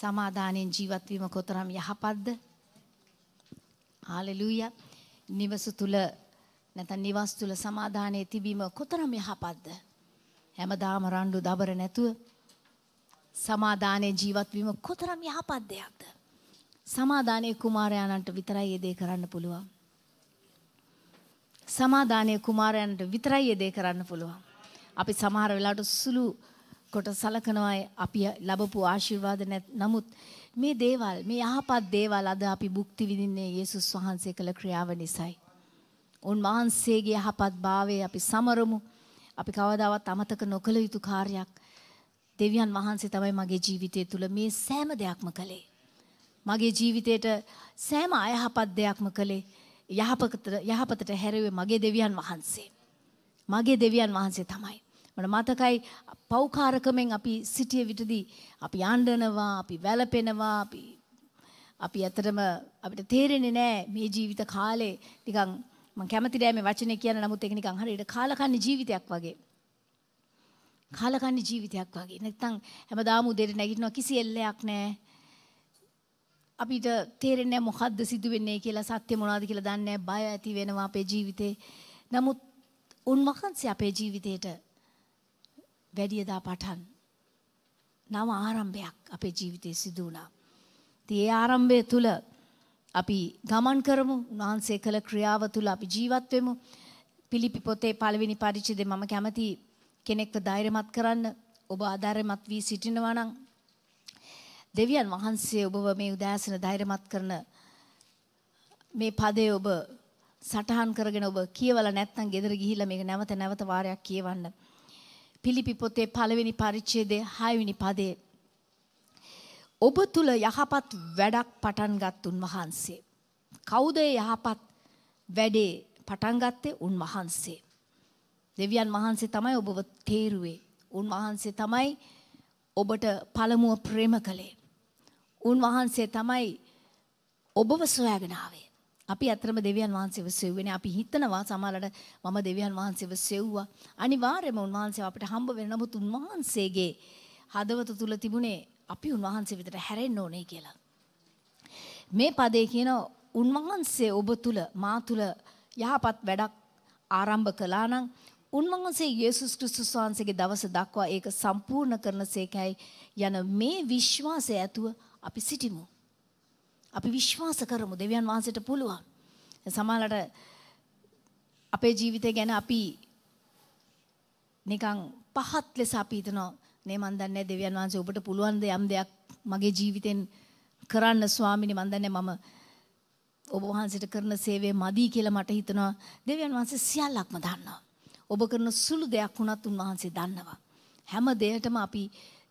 සමාදානයෙන් ජීවත් වීම කොතරම් යහපත්ද? හාලෙලූයා. නිවස තුල නැත්නම් නිවස් තුල සමාදානයේ තිබීම කොතරම් යහපත්ද? හැමදාම රණ්ඩු දබර නැතුව සමාදානයේ ජීවත් වීම කොතරම් යහපත් දෙයක්ද? සමාදානයේ කුමාරයාණන්ට විතරයි ඒ දේ කරන්න පුළුවන්. සමාදානයේ කුමාරයන්ට විතරයි ඒ දේ කරන්න පුළුවන්. අපි සමහර වෙලාවට සුළු කොට සලකනවා අපි ලැබපු ආශිර්වාද නමුත් මේ දේවල් මේ යහපත් දේවල් අද අපි භුක්ති විඳින්නේ යේසුස් වහන්සේ කළ ක්‍රියාව නිසායි. උන්වහන්සේගේ යහපත් භාවය අපි සමරමු. අපි කවදාවත් අමතක නොකළ යුතු කාර්යයක්. දෙවියන් වහන්සේ තමයි මගේ ජීවිතය තුළ මේ සෑම දෙයක්ම කළේ. මගේ ජීවිතයට සෑම අයහපත් දෙයක්ම කළේ යහපතට යහපතට හැරෙවේ මගේ දෙවියන් වහන්සේ. මගේ දෙවියන් වහන්සේ තමයි. මට මතකයි පෞකාරකමෙන් අපි සිටිය විටදී අපි අඬනවා, අපි වැළපෙනවා, අපි අපි ඇත්තටම අපිට තේරෙන්නේ නැහැ මේ ජීවිත කාලේ නිකන් මම කැමති නෑ මේ වචනේ කියන නමුත් ඒක නිකන් හරියට කාලකන්ණි ජීවිතයක් වගේ. කාලකන්ණි ජීවිතයක් වගේ. නැත්තම් හැමදාම උදේට නැගිටිනවා කිසි එල්ලයක් නැහැ. අපිට තේරෙන්නේ මොකද්ද සිදු වෙන්නේ කියලා සත්‍ය මොනවද කියලා දන්නේ බය ඇති වෙනවා අපේ ජීවිතේ. නමුත් උන්වහන්සේ අපේ ජීවිතේට වැඩියදා පටන් නව ආරම්භයක් අපේ ජීවිතේ සිදු වුණා. ඉතින් ඒ ආරම්භය තුල අපි ගමන් කරමු. උන්වහන්සේ කළ ක්‍රියාව තුල අපි ජීවත් වෙමු. පිලිපි පොතේ පළවෙනි පරිච්ඡේදය මම කැමති කෙනෙක්ව ධෛර්යමත් කරන්න. ඔබ ආධාරමත් වී සිටිනවා නම් දෙවියන් වහන්සේ ඔබව මේ උදෑසන ධෛර්යමත් කරන මේ පදේ ඔබ සටහන් කරගෙන ඔබ කියවලා නැත්නම් ගෙදර ගිහිල්ලා මේක නැවත නැවත වාරයක් කියවන්න. පිලිපි පොතේ පළවෙනි පරිච්ඡේදයේ 6 වෙනි පදේ ඔබ තුල යහපත් වැඩක් පටන් ගත් උන්වහන්සේ. කවුද යහපත් වැඩේ පටන් ගත්තේ උන්වහන්සේ. දෙවියන් වහන්සේ තමයි ඔබව තේරුවේ. උන්වහන්සේ තමයි ඔබට පළමුව ප්‍රේම කළේ. උන්වහන්සේ තමයි ඔබව සොයාගෙන ආවේ. අපි අතරම දෙවියන් වහන්සේව සෙව්වනේ අපි හිතනවා සමහරවිට මම දෙවියන් වහන්සේව සෙව්වා. අනිවාර්යයෙන්ම උන්වහන්සේ අපිට හම්බ වෙන නමුත් උන්වහන්සේගේ හදවත තුල තිබුණේ අපි උන්වහන්සේ විතර හැරෙන්න ඕනේ කියලා. මේ පදේ කියන උන්වහන්සේ ඔබ තුල මා තුල යහපත් වැඩක් ආරම්භ කළා නම් උන්වහන්සේ යේසුස් ක්‍රිස්තුස් වහන්සේගේ දවස දක්වා ඒක සම්පූර්ණ කරන සේකයි යන මේ විශ්වාසය ඇතුව අපි සිටිමු. අපි විශ්වාස කරමු දෙවියන් වහන්සේට පුළුවන්. සමහරවිට අපේ ජීවිතය ගැන අපි නිකන් පහත් ලෙස අපි හිතනවා නේ මන් දන්නේ දෙවියන් වහන්සේ ඔබට පුළුවන් ද යම් දෙයක් මගේ ජීවිතෙන් කරන්න ස්වාමිනේ මන් දන්නේ මම ඔබ වහන්සේට කරන සේවය මදි කියලා මට හිතෙනවා දෙවියන් වහන්සේ සියල්ලක්ම දන්නවා. ඔබ කරන සුළු දෙයක් වුණත් උන්වහන්සේ දන්නවා. හැම දෙයකටම අපි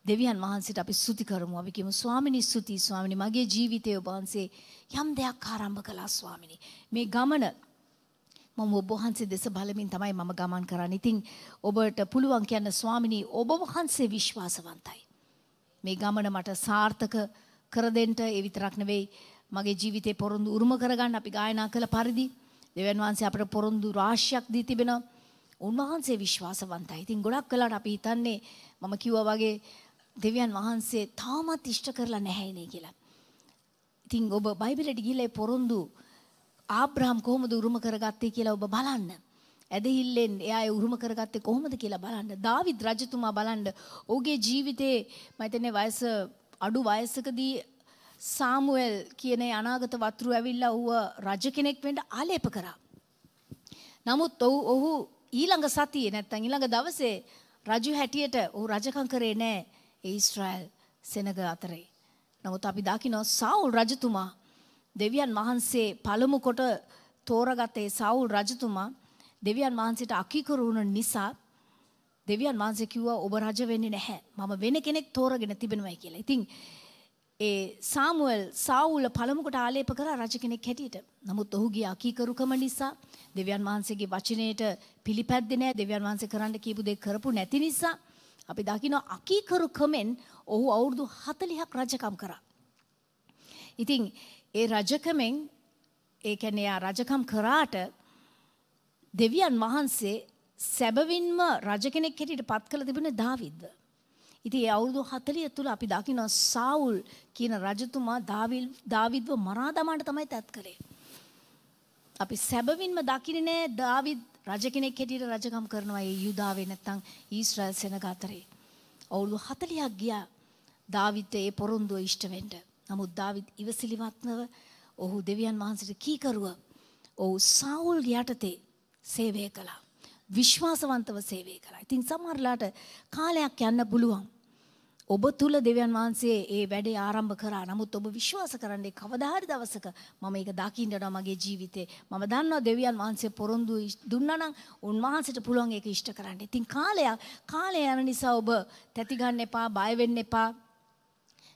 දෙවියන් වහන්සේට අපි ස්තුති කරමු. අපි කියමු ස්වාමිනී ස්තුති ස්වාමිනී මගේ ජීවිතය ඔබ වහන්සේ යම් දෙයක් ආරම්භ කළා ස්වාමිනී. මේ ගමන මම ඔබ වහන්සේ දෙස බලමින් තමයි මම ගමන් කරන්නේ. ඉතින් ඔබට පුළුවන් කියන්න ස්වාමිනී ඔබ වහන්සේ විශ්වාසවන්තයි. මේ ගමන මට සාර්ථක කර දෙන්න ඒ විතරක් නෙවෙයි මගේ ජීවිතේ පොරොන්දු උරුම කරගන්න අපි ගායනා කළ පරිදි දෙවියන් වහන්සේ අපට පොරොන්දු රාශියක් දී තිබෙනවා. උන්වහන්සේ විශ්වාසවන්තයි. ඉතින් ගොඩක් වෙලාවට අපි හිතන්නේ මම කිව්වා වගේ දෙවියන් වහන්සේ තාමත් ඉෂ්ට කරලා නැහැනේ කියලා. ඉතින් ඔබ බයිබලෙට ගිහලා පොරොන්දු ආබ්‍රහම් කොහොමද උරුම කරගත්තේ කියලා ඔබ බලන්න. ඇදහිල්ලෙන් එයා ඒ උරුම කරගත්තේ කොහොමද කියලා බලන්න. දාවිද් රජතුමා බලන්න. ඔහුගේ ජීවිතේ මම හිතන්නේ වයස අඩු වයසකදී සාමුවෙල් කියන අනාගත වතුරු ඇවිල්ලා ඌව රජ කෙනෙක් වෙන්න ආලේප කරා. නමුත් ඔහු ඔහු ඊළඟ සතියේ නැත්තම් ඊළඟ දවසේ රජු හැටියට ඔහු රජකම් කරේ නෑ ඒ ඊශ්‍රායල් සෙනග අතරේ. නමුත් අපි දකිනවා සාවුල් රජතුමා දෙවියන් වහන්සේ පළමු කොට තෝරගත්තේ සාවුල් රජතුමා දෙවියන් වහන්සේට අකීකරු වුණ නිසා දෙවියන් වහන්සේ කිව්වා ඔබ රජ වෙන්නේ නැහැ. මම වෙන කෙනෙක් තෝරගෙන තිබෙනවායි කියලා. ඉතින් ඒ සාමුවල් සාවුල පළමු කොට ආලේප කරා රජ කෙනෙක් හැටියට. නමුත් ඔහුගේ අකීකරුකම නිසා දෙවියන් වහන්සේගේ වචනයට පිළිපැද්දේ නැහැ. දෙවියන් වහන්සේ කරන්න කියපු දේ කරපු නැති නිසා අපි දකිනවා අකීකරුකමෙන් ඔහු අවුරුදු 40ක් රජකම් කරා. ඉතින් ඒ රජකමෙන් ඒ කියන්නේ යා රජකම් කරාට දෙවියන් වහන්සේ සැබවින්ම රජ කෙනෙක් හැටියට පත් කළ තිබුණේ දාවිද්ව. ඉතින් ඒ අවුරුදු 40 තුල අපි දකින සාවුල් කියන රජතුමා දාවිල් දාවිද්ව මරා දමන්න තමයි තත් කළේ. අපි සැබවින්ම දකින්නේ නෑ දාවිද් රජ කෙනෙක් හැටියට රජකම් කරනවා ඒ යුදාවේ නැත්තම් ඊශ්‍රායල් සෙනග අතරේ. අවුරුදු 40ක් ගියා දාවිත් ඒ පොරොන්දුව ඉෂ්ට වෙන්න. නමුත් දාවිත් ඉවසිලිවත්නව ඔහු දෙවියන් වහන්සේට කීකරුව ඔහු සාවුල් යටතේ සේවය කළා. විශ්වාසවන්තව සේවය කළා. ඉතින් සමහරලාට කාලයක් යන්න පුළුවන්. ඔබ තුල දෙවියන් වහන්සේ ඒ වැඩේ ආරම්භ කරා. නමුත් ඔබ විශ්වාස කරන්නේ කවදා හරි දවසක මම ඒක දකින්නනවා මගේ ජීවිතේ. මම දන්නවා දෙවියන් වහන්සේ පොරොන්දු දුන්නා නම් උන්වහන්සේට පුළුවන් ඒක ඉෂ්ට කරන්න. ඉතින් කාලයක් කාලය යන නිසා ඔබ තැති ගන්න එපා, බය වෙන්න එපා.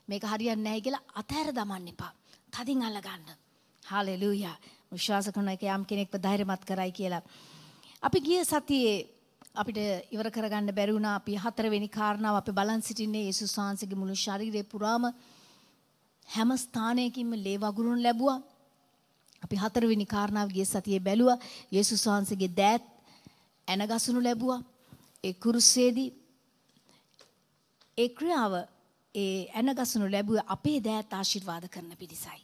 මේක හරියන්නේ නැහැ කියලා අතහැර දමන්න එපා. තදින් අල්ල ගන්න. හාලෙලූයා. විශ්වාස කරන එක යම් කෙනෙක්ව ධෛර්යමත් කරයි කියලා. අපි ගිය සතියේ අපිට ඉවර කරගන්න බැරි වුණා අපි හතරවෙනි කාරණාව අපි බලන් සිටින්නේ යේසුස් වහන්සේගේ මුළු ශරීරය පුරාම හැම ස්ථානයකින්ම ලේ වගුරුන් ලැබුවා. අපි හතරවෙනි කාරණාව ගිය සතියේ බැලුවා යේසුස් වහන්සේගේ දෑත් ඇනගසනු ලැබුවා. ඒ කුරුසේදී ඒ ක්‍රියාව ඒ ඇනගසනු ලැබුවේ අපේ දෑත් ආශිර්වාද කරන පිණිසයි.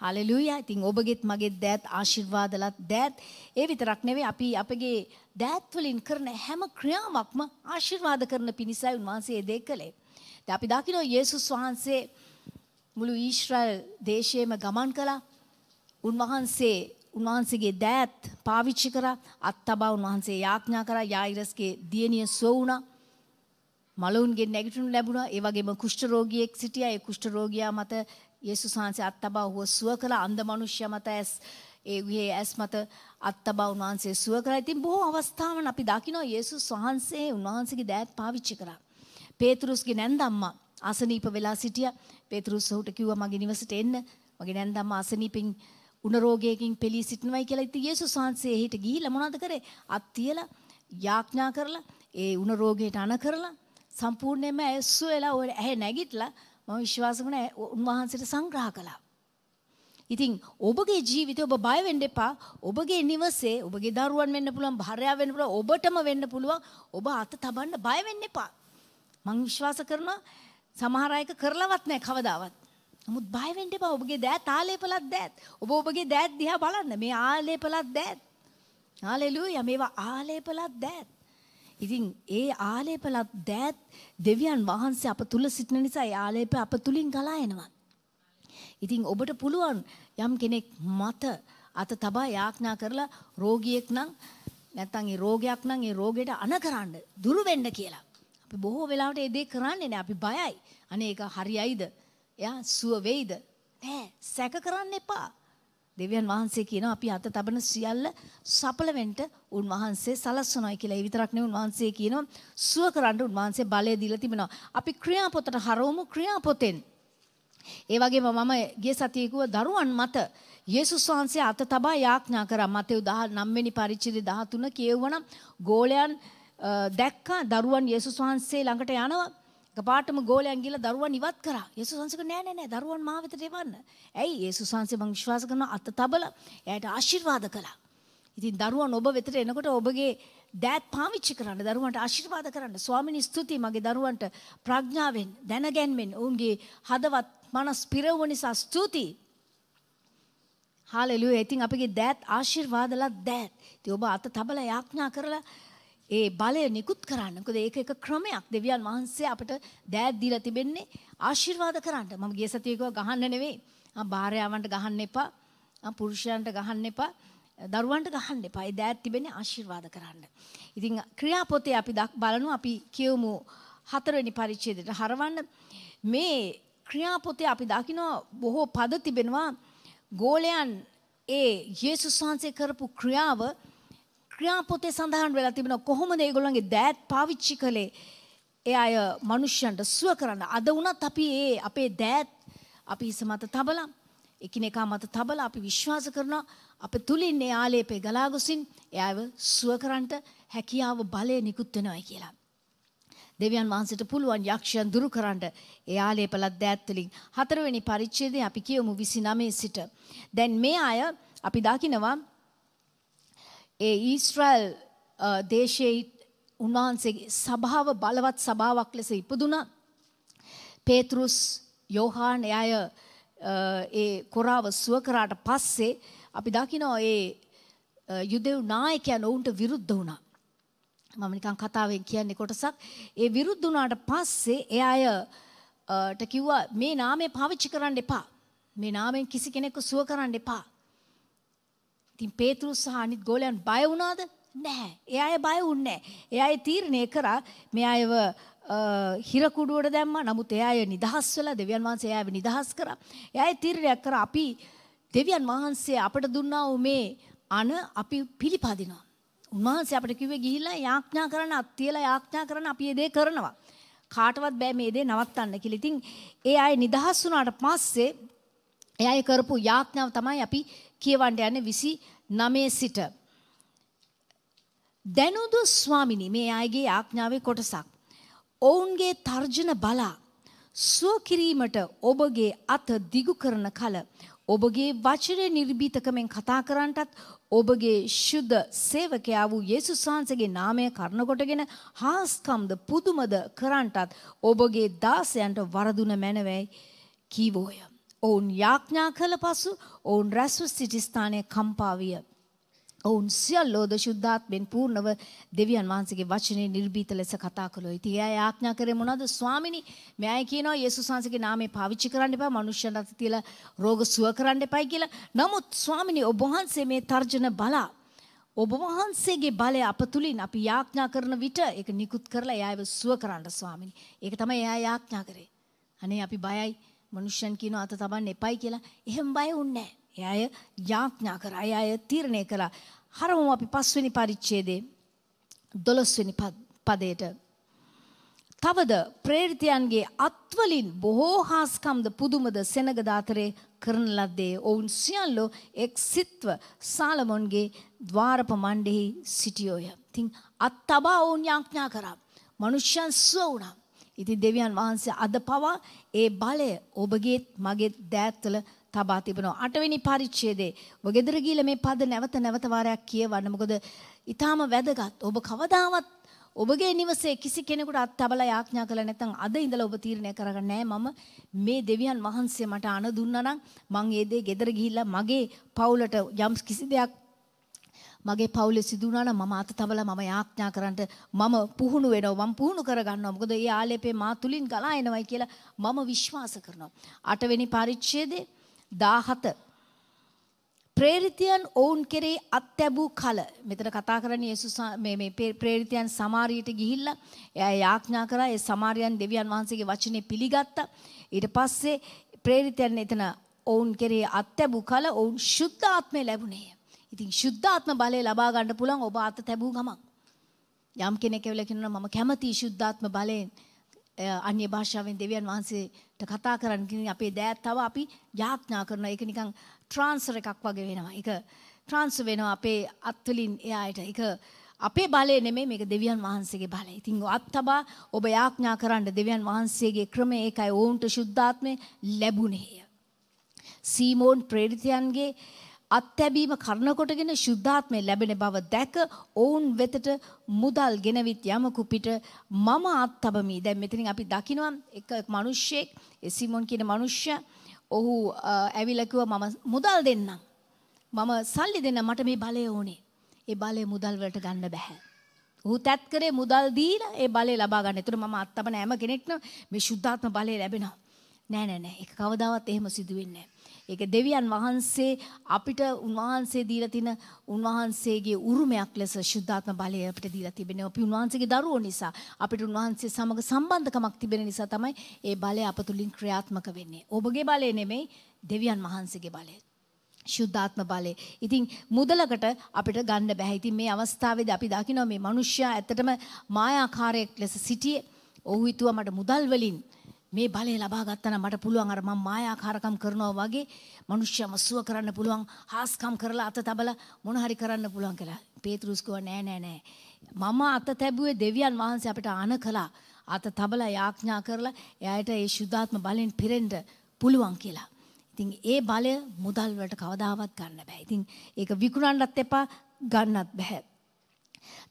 හලෙලුයා ඉතින් ඔබගෙත් මගේ දෑත් ආශිර්වාදලත් දෑත් ඒ විතරක් නෙවෙයි අපි අපගේ දෑත් වලින් කරන හැම ක්‍රියාවක්ම ආශිර්වාද කරන පිණිසයි උන්වහන්සේ ඒ දේ කළේ. දැන් අපි දකිනවා යේසුස් වහන්සේ මුළු ඊශ්‍රායල් දේශයේම ගමන් කළා. උන්වහන්සේ උන්වහන්සේගේ දෑත් පාවිච්චි කරා අත්තබා උන්වහන්සේ යාඥා කරා යායිරස්ගේ දියණිය සුව වුණා. මලවුන්ගේ නැගිටිනු ලැබුණා. ඒ වගේම කුෂ්ඨ රෝගියෙක් සිටියා. ඒ කුෂ්ඨ රෝගියා මත යේසුස් වහන්සේ අත්තබා ඔහුව සුව කළ අන්ධ මනුෂ්‍ය මත ඇස් ඒ විහේ ඇස් මත අත්තබා උන්වහන්සේ සුව කරා. ඉතින් බොහෝ අවස්ථාවන් අපි දකිනවා යේසුස් වහන්සේ උන්වහන්සේගේ දෑත් පාවිච්චි කරා. පේතරුස්ගේ නැන්දම්මා අසනීප වෙලා සිටියා. පේතරුස් ඔහුට කිව්වා මගේ නිවසට එන්න. මගේ නැන්දම්මා අසනීපෙන් උණ රෝගයකින් පෙළී සිටිනවයි කියලා ඉතින් යේසුස් වහන්සේ එහිට ගිහිල්ලා මොනවද කරේ? අත් තියලා යාඥා කරලා ඒ උණ රෝගයට අණ කරලා සම්පූර්ණයෙන්ම ඇස්සු වෙලා ඔය ඇහැ නැගිටලා මම විශ්වාස කරන උන්වහන්සේට සංග්‍රහ කළා. ඉතින් ඔබගේ ජීවිතය ඔබ බය වෙන්න එපා. ඔබගේ නිවසේ ඔබගේ දරුවන් වෙන්න පුළුවන්, භාර්යාව වෙන්න පුළුවන්, ඔබටම වෙන්න පුළුවන්. ඔබ අත තබන්න බය වෙන්න එපා. මම විශ්වාස කරනවා සමහර අය කරලවත් නැහැ කවදාවත්. නමුත් බය වෙන්න එපා. ඔබගේ දෑත් ආලේපලත් දෑත්. ඔබ ඔබගේ දෑත් දිහා බලන්න. මේ ආලේපලත් දෑත්. හාලෙලූයා මේවා ආලේපලත් දෑත්. ඉතින් ඒ ආලේපලත් දෑත් දෙවියන් වහන්සේ අප තුල සිටින නිසා ඒ ආලේප අප තුලින් ගලා එනවා. ඉතින් ඔබට පුළුවන් යම් කෙනෙක් මත අත තබා යාඥා කරලා රෝගියෙක් නම් නැත්තම් ඒ රෝගයක් නම් ඒ රෝගයට අන කරන්න දුරු වෙන්න කියලා. අපි බොහෝ වෙලාවට ඒ දේ කරන්නේ නැහැ. අපි බයයි. අනේ ඒක හරියයිද? එයා සුව වෙයිද? නෑ. සැක කරන්න එපා. දෙවියන් වහන්සේ කියනවා අපි අත තබන සියල්ල සඵල වෙන්න උන්වහන්සේ සලස්වනයි කියලා. ඒ විතරක් නෙවෙයි උන්වහන්සේ කියනවා සුව කරන්න උන්වහන්සේ බලය දීලා තිබෙනවා. අපි ක්‍රියාපොතට හරවමු ක්‍රියාපොතෙන්. ඒ වගේම මම ගිය සතියේ කිව්ව දරුවන් මත යේසුස් වහන්සේ අත තබා යාඥා කරා. මතෙව් 19 වෙනි පරිච්ඡේදය 13 කියවුවනම් ගෝලයන් දැක්කා දරුවන් යේසුස් වහන්සේ ළඟට යනවා. එකපාරටම ගෝලයන් ගිහලා දරුවන් ඉවත් කරා. යේසුස් වහන්සේ කිව්වා නෑ නෑ නෑ දරුවන් මා වෙතට එවන්න. ඇයි යේසුස් වහන්සේ මං විශ්වාස කරනවා අත තබලා එයාට ආශිර්වාද කළා. ඉතින් දරුවන් ඔබ වෙතට එනකොට ඔබගේ දෑත් පාවිච්චි කරන්න දරුවන්ට ආශිර්වාද කරන්න. ස්වාමිනී ස්තුතියි මගේ දරුවන්ට ප්‍රඥාවෙන් දැනගැන්මෙන් ඔවුන්ගේ හදවත් මනස් පිරවුව නිසා ස්තුතියි. හාලෙලුයා. ඉතින් අපගේ දෑත් ආශිර්වාදලා දෑත්. ඉතින් ඔබ අත තබලා යාඥා කරලා ඒ බලය නිකුත් කරන්න. මොකද ඒක එක ක්‍රමයක්. දෙවියන් වහන්සේ අපට දෑත් දීලා තිබෙන්නේ ආශිර්වාද කරන්න. මම ගිය සතියේ කිව්වා ගහන්න නෙවෙයි. ආ භාර්යාවන්ට ගහන්න එපා. ආ පුරුෂයන්ට ගහන්න එපා. දරුවන්ට ගහන්න එපා. ඒ දෑත් තිබෙන්නේ ආශිර්වාද කරන්න. ඉතින් ක්‍රියාපොතේ අපි බලමු අපි කියවමු හතරවෙනි පරිච්ඡේදයට හරවන්න. මේ ක්‍රියාපොතේ අපි දකිනවා බොහෝ පද තිබෙනවා. ගෝලයන් ඒ යේසුස් වහන්සේ කරපු ක්‍රියාව ක්‍රියාපොතේ සඳහන් වෙලා තිබෙනවා. කොහොමද ඒගොල්ලන්ගේ දෑත් පාවිච්චි කළේ? ඒ අය මනුෂ්‍යන්ට සුව කරන්න. අද වුණත් අපි ඒ අපේ දෑත් අපි හිස මත තබලා එකිනෙකා මත තබලා අපි විශ්වාස කරනවා. අප තුලින් ඒ ආලේපේ ගලා ගොසින් එයාව සුව කරන්නට හැකියාව බලය නිකුත් වෙනවා කියලා. දෙවියන් වහන්සේට පුළුවන් යක්ෂයන් දුරු කරන්න ඒ ආලේපලත් දෑත් වලින් හතරවෙනි පරිච්ඡේදයේ අපි කියමු 29 සිට. දැන් මේ අය අපි දකිනවා ඒ ඊස්ට්‍රල් දේශයේ උන්වහන්සේගේ සභාව බලවත් සභාවක් ලෙස ඉපදුනා. පේතෘස් යෝහාන් එයාය ඒ කොරාව සුව කරාට පස්සේ අපි දකිනවා ඒ යුදෙව් නායකයන් ඔවුන්ට විරුද්ධ වුණා. මම නිකන් කතාවෙන් කියන්නේ කොටසක්. ඒ විරුද්ධ වුණාට පස්සේ එයායට කිව්වා මේ නාමය පාවිච්චි කරන්න එපා. මේ නාමයෙන් කිසි කෙනෙක්ව සුව කරන්න එපා. ඉතින් පේතෘස් සහ අනිත් ගෝලයන් බය වුණාද? නැහැ. ඒ අය බය වුණේ නැහැ. ඒ අය තීරණය කරා මේ අයව හිරකුඩුවට දැම්මා. නමුත් ඒ අය නිදහස් වෙලා දෙවියන් වහන්සේ එයාව නිදහස් කරා. ඒ අය තීරණයක් කරා අපි දෙවියන් වහන්සේ අපට දුන්නා වූ මේ අන අපි පිළිපදිනවා. උන්වහන්සේ අපට කිව්වේ ගිහිල්ලා යාඥා කරන්න අත්තියලා යාඥා කරන්න අපි මේ දේ කරනවා. කාටවත් බෑ මේ දේ නවත්තන්න කියලා. ඉතින් ඒ අය නිදහස් වුණාට පස්සේ ඒ අය කරපු යාඥාව තමයි අපි කියවන්න යන්නේ 29 සිට. දැනුදු ස්වාමිනී මේ අයගේ ආඥාවේ කොටසක්. ඔවුන්ගේ තර්ජන බලා සුව කිරීමට ඔබගේ අත දිගු කරන කල ඔබගේ වචනය නිර්භීතකමෙන් කතා කරන්නටත් ඔබගේ ශුද්ධ සේවකයා වූ යේසුස් වහන්සේගේ නාමය කරනකොටගෙන හාස්කම්ද පුදුමද කරන්නටත් ඔබගේ දාසයන්ට වරදුන මැනවැයි කීවෝය. ඔවුන් යාඥා කළ පසු ඔවුන් රැස්ව සිටි ස්ථානය කම්පා විය. ඔවුන් සියල්ලෝද ශුද්ධාත්මෙන් පූර්ණව දෙවියන් වහන්සේගේ වචනේ නිර්භීත ලෙස කතා කළෝ. ඉතින් එයා ආඥා කරේ මොනවද? ස්වාමිනි, මෙයයි කියනවා යේසුස් වහන්සේගේ නාමය පාවිච්චි කරන්න එපා. මනුෂ්‍යයන් අත තියලා රෝග සුව කරන්න එපයි කියලා. නමුත් ස්වාමිනි, ඔබ වහන්සේ මේ තර්ජන බලා ඔබ වහන්සේගේ බලය අප තුලින් අපි යාඥා කරන විට ඒක නිකුත් කරලා එයාව සුව කරන්න ස්වාමිනි. ඒක තමයි එයා යාඥා කරේ. අනේ අපි බයයි. මනුෂ්‍යයන් කියනවා අත තබන්න එපයි කියලා. එහෙම බය වුන්නේ නැහැ. එයාය යාඥා කරා. එයාය තීරණය කළා. හරමු අපි පස්වෙනි පරිච්ඡේදයේ 12 වෙනි පදයට තවද ප්‍රේරිතයන්ගේ අත්වලින් බොහෝ හාස්කම්ද පුදුමද සෙනග දාතරේ කරන ලද්දේ ඔවුන් සියල්ලෝ එක් සිත්ව සාලමොන්ගේ ద్వාරප මණ්ඩෙහි සිටියෝය. ඉතින් අත් තබා ඔවුන් යාඥා කරා. මනුෂ්‍යයන් සුව වුණා. ඉතින් දෙවියන් වහන්සේ අද පවා ඒ බලය ඔබගේ මගේ දෑත්වල තබා තිබෙනවා. අටවෙනි පරිච්ඡේදයේ ඔබ ගෙදර ගිහලා මේ පද නැවත නැවත වාරයක් කියවන්න. මොකද ඊටාම වැදගත්. ඔබ කවදාවත් ඔබගේ නිවසේ කිසි කෙනෙකුට අත් තබලා යාඥා කළා නැත්නම් අද ඉඳලා ඔබ තීරණය කරගන්න නෑ මම මේ දෙවියන් වහන්සේ මට අණ දුන්නා නම් මං ඒ දේ ගෙදර ගිහිල්ලා මගේ පවුලට යම් කිසි දෙයක් මගේ පවුලේ සිදු වුණා නම් මම අත තබලා මම යාඥා කරන්නට මම පුහුණු වෙනවා මම පුහුණු කරගන්නවා මොකද ඒ ආලේපේ මා තුලින් ගලා එනවයි කියලා මම විශ්වාස කරනවා අටවෙනි පරිච්ඡේදයේ 17 ප්‍රේරිතයන් ඔවුන් කෙරේ අත්ැබූ කල. මෙතන කතා කරන්නේ යේසුස් මේ මේ ප්‍රේරිතයන් සමාරියට ගිහිල්ලා එයා යාඥා කරා ඒ සමාරියන් දෙවියන් වහන්සේගේ වචනේ පිළිගත්තා. ඊට පස්සේ ප්‍රේරිතයන් එතන ඔවුන් කෙරේ අත්ැබූ කල ඔවුන් ශුද්ධ ආත්මය ලැබුණේ. ඉතින් ශුද්ධාත්ම බලය ලබා ගන්න පුළුවන් ඔබ අත තැබූ ගමන්. යම් කෙනෙක් ඇවිල්ලා කියනවා මම කැමති ශුද්ධාත්ම බලයෙන්. අන්‍ය භාෂාවෙන් දෙවියන් වහන්සේට කතා කරන්න කියන අපේ දෑත් තව අපි යාඥා කරනවා. ඒක නිකන් ට්‍රාන්ස්ෆර් එකක් වගේ වෙනවා. ඒක ට්‍රාන්ස්ෆර් වෙනවා අපේ අත්වලින් එයාට. ඒක අපේ බලය නෙමෙයි මේක දෙවියන් වහන්සේගේ බලය. ඉතින් අත්තබා ඔබ යාඥා කරන්න දෙවියන් වහන්සේගේ ක්‍රමය ඒකයි ඔවුන්ට ශුද්ධාත්මය ලැබුණේය. සීමෝන් ප්‍රේරිතයන්ගේ අත්හැබීම කරනකොටගෙන ශුද්ධාත්මය ලැබෙන බව දැක ඔවුන් වෙතට මුදල් ගෙනවිත් යමකු පිට මම අත්තබමි. දැන් මෙතනින් අපි දකිනවා එක මිනිහෙක් එසිමොන් කියන මිනිහයා ඔහු ඇවිල්ලා කිව්වා මම මුදල් දෙන්නම්. මම සල්ලි දෙන්න මට මේ බලය ඕනේ. ඒ බලය මුදල් වලට ගන්න බෑ. ඔහු තැත් කරේ මුදල් දීලා ඒ බලය ලබා ගන්න. ඒතර මම අත්තබන හැම කෙනෙක්ම මේ ශුද්ධාත්ම බලය ලැබෙනවා. නෑ නෑ නෑ ඒක කවදාවත් එහෙම සිදු වෙන්නේ නෑ. ඒක දෙවියන් වහන්සේ අපිට උන්වහන්සේ දීලා තින උන්වහන්සේගේ උරුමයක් ලෙස ශුද්ධාත්ම බලය අපිට දීලා තිබෙනවා. අපි උන්වහන්සේගේ දරුවෝ නිසා අපිට උන්වහන්සේ සමග සම්බන්ධකමක් තිබෙන නිසා තමයි ඒ බලය අප තුලින් ක්‍රියාත්මක වෙන්නේ. ඔබගේ බලය නෙමෙයි දෙවියන් වහන්සේගේ බලය. ශුද්ධාත්ම බලය. ඉතින් මුදලකට අපිට ගන්න බෑ. ඉතින් මේ අවස්ථාවේදී අපි දකිනවා මේ මිනිස්සයා ඇත්තටම මායාකාරයෙක් ලෙස සිටියේ. ඔහු හිතුවා මට මුදල් වලින් මේ බලය ලබා ගත්තා නම් මට පුළුවන් අර මම මායාකාරකම් කරනවා වගේ මිනිස්සුම සුව කරන්න පුළුවන් හාස්කම් කරලා අත තබලා මොන හරි කරන්න පුළුවන් කියලා. පේතෘස් කිව්වා නෑ නෑ නෑ. මම අත තැබුවේ දෙවියන් වහන්සේ අපිට අන කළා. අත තබලා යාඥා කරලා එයාට ඒ ශුද්ධාත්ම බලෙන් පිරෙන්න පුළුවන් කියලා. ඉතින් ඒ බලය මුදල් වලට කවදාවත් ගන්න බෑ. ඉතින් ඒක විකුණන්නත් එපා ගන්නත් බෑ.